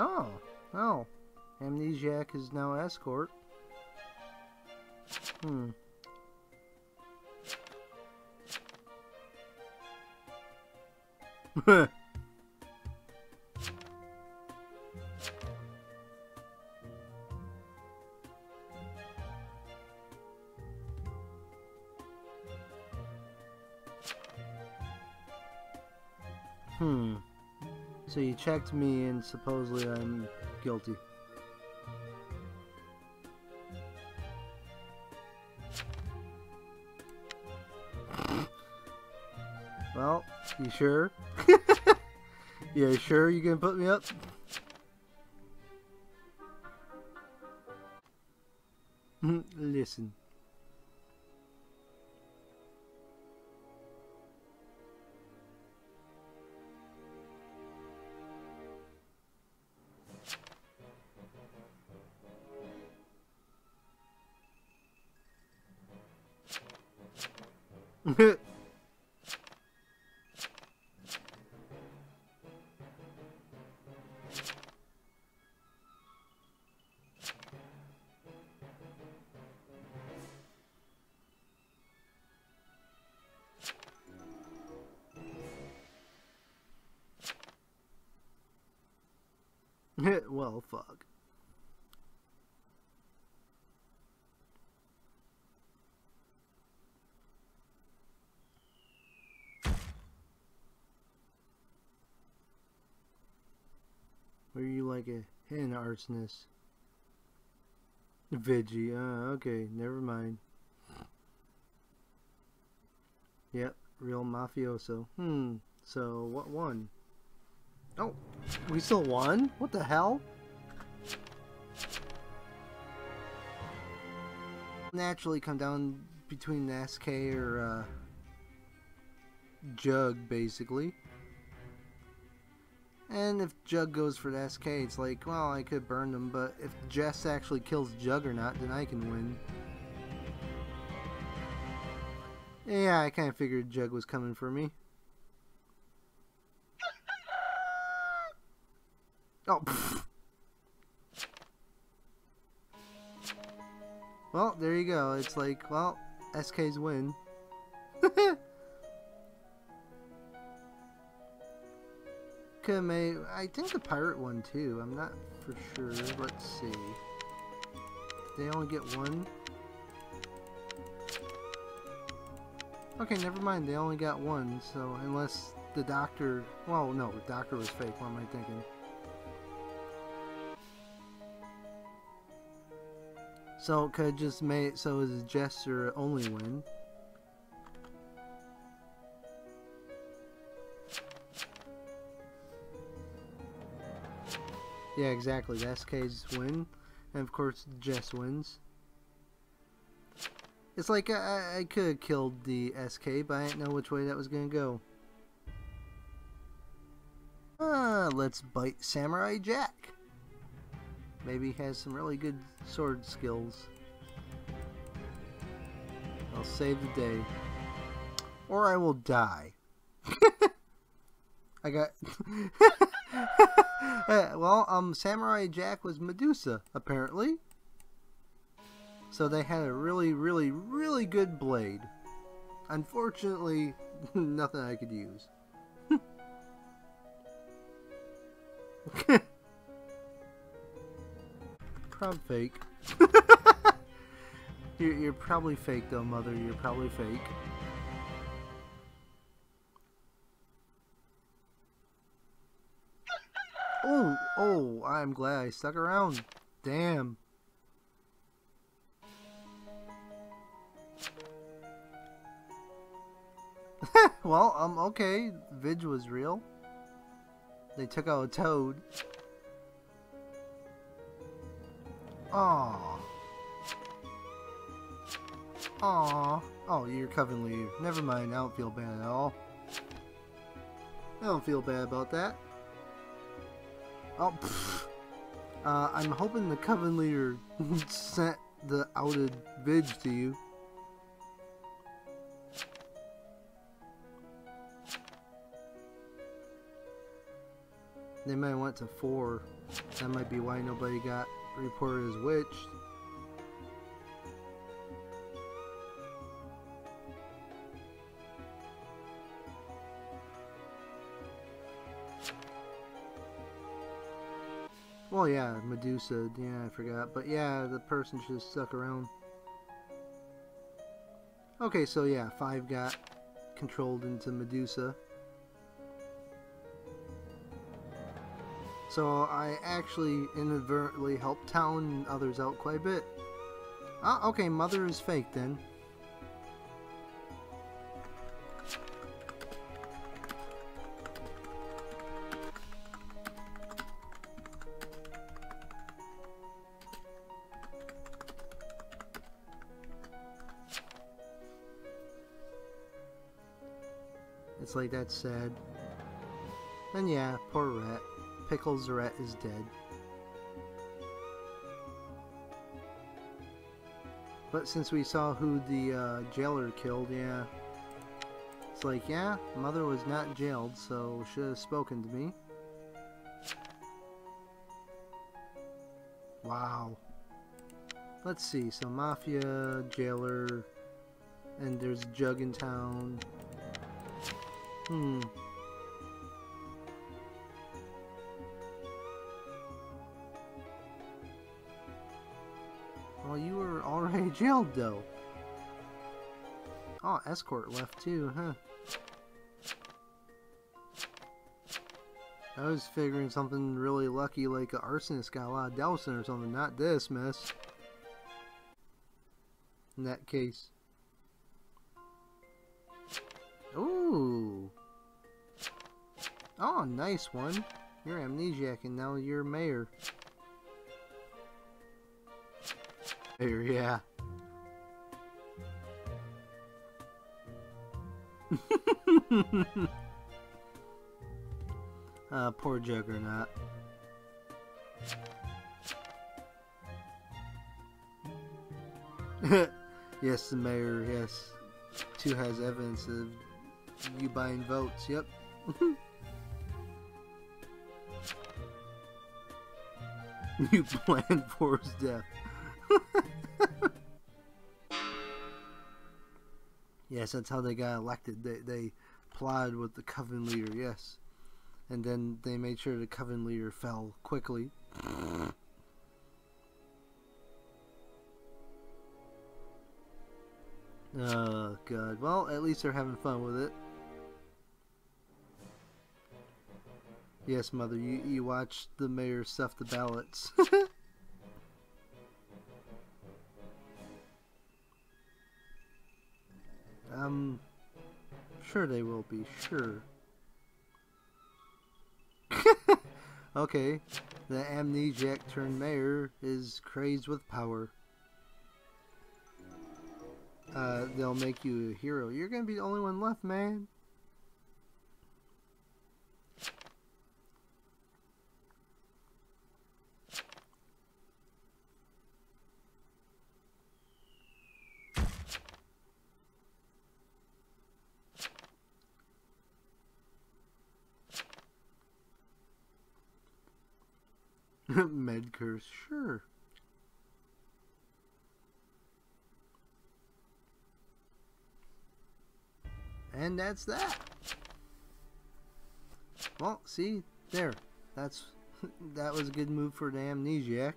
Oh, oh. Amnesiac is now escort. Hmm. hmm. So you checked me and supposedly I'm guilty. Well, you sure? yeah, sure you gonna put me up? Listen. well, fuck. Are you like a hen arsonist? Veggie, uh, okay, never mind. Yep, real mafioso. Hmm, so what won? Oh, we still won? What the hell? Naturally come down between SK or uh, Jug, basically. And if Jug goes for the SK, it's like, well, I could burn them, but if Jess actually kills Juggernaut, then I can win. Yeah, I kind of figured Jug was coming for me. Oh, pfft. Well, there you go. It's like, well, SK's win. Made, I think the pirate one too. I'm not for sure. Let's see. They only get one. Okay, never mind. They only got one. So unless the doctor, well, no, the doctor was fake. What am I thinking? So could just make so is Jester only win. Yeah, exactly. The SK's win, and of course Jess wins. It's like I, I could have killed the SK, but I didn't know which way that was gonna go. Ah, let's bite Samurai Jack. Maybe he has some really good sword skills. I'll save the day. Or I will die. I got... well, um, Samurai Jack was Medusa, apparently. So they had a really, really, really good blade. Unfortunately, nothing I could use. Prob fake. you're, you're probably fake though, mother. You're probably fake. I'm glad I stuck around. Damn. well, um, okay. Vidge was real. They took out a toad. Aww. Aww. Oh, you're Coven Leave. Never mind, I don't feel bad at all. I don't feel bad about that. Oh. Uh, I'm hoping the Coven Leader sent the outed Vidge to you. They might went to four. That might be why nobody got reported as witched. Well, yeah, Medusa. Yeah, I forgot. But yeah, the person just stuck around. Okay, so yeah, five got controlled into Medusa. So I actually inadvertently helped Talon and others out quite a bit. Ah, okay, Mother is fake then. It's like that's sad. And yeah, poor rat. Pickles rat is dead. But since we saw who the uh, jailer killed, yeah. It's like, yeah, mother was not jailed, so should have spoken to me. Wow. Let's see, so Mafia, Jailer, and there's Jug in town. Hmm. Well, you were already jailed, though. Oh, escort left too, huh? I was figuring something really lucky like an arsonist got a lot of dousing or something, not this mess. In that case. Ooh. Oh, nice one. You're amnesiac and now you're mayor. Mayor, yeah. uh, poor Juggernaut. yes, the mayor, yes. Two has evidence of you buying votes, yep. you planned for his death. yes, that's how they got elected. They, they plotted with the coven leader, yes. And then they made sure the coven leader fell quickly. Oh, God. Well, at least they're having fun with it. Yes, Mother, you, you watched the mayor stuff the ballots. um, sure they will be, sure. okay, the amnesiac turned mayor is crazed with power. Uh, they'll make you a hero. You're gonna be the only one left, man. Med curse, sure. And that's that. Well, see, there. That's that was a good move for the amnesiac.